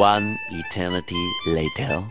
One eternity later.